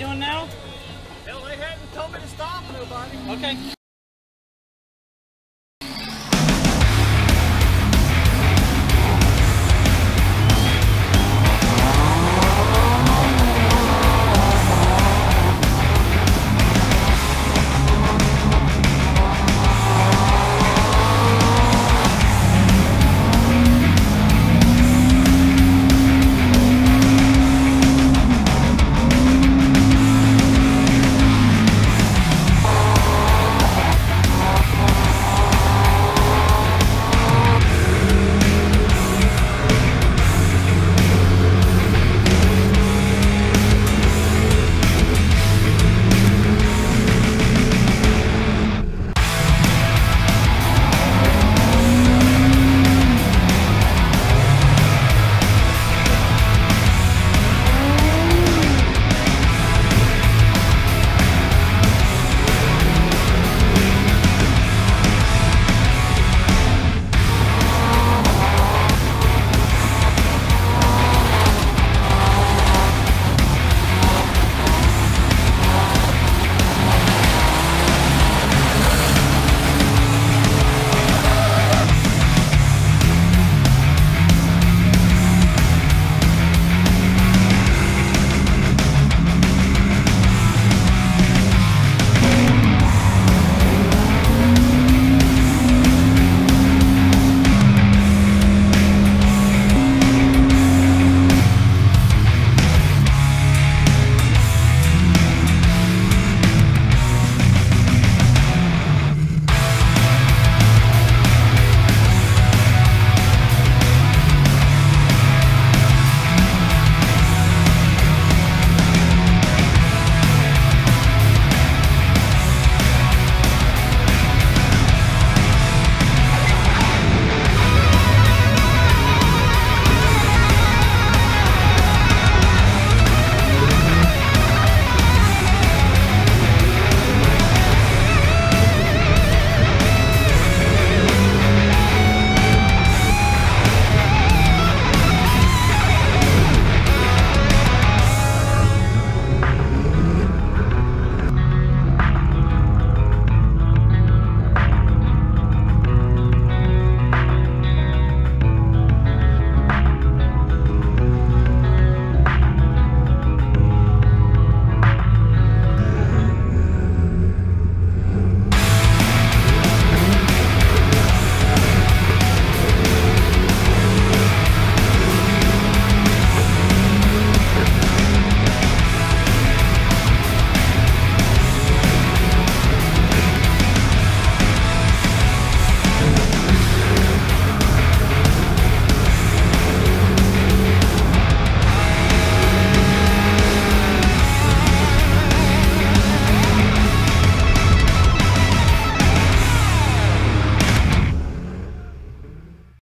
doing now? Hell, they hadn't told me to stop nobody. Okay.